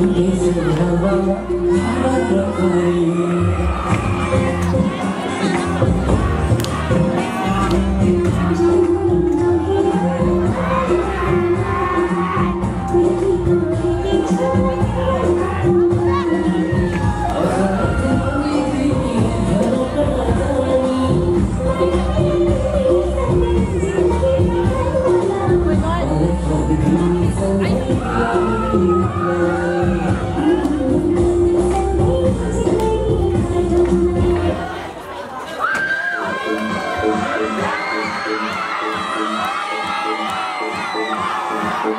những gì giờ bao đã được này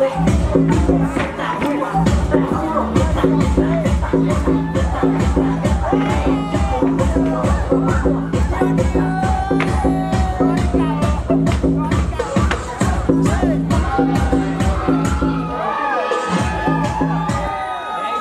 Hey!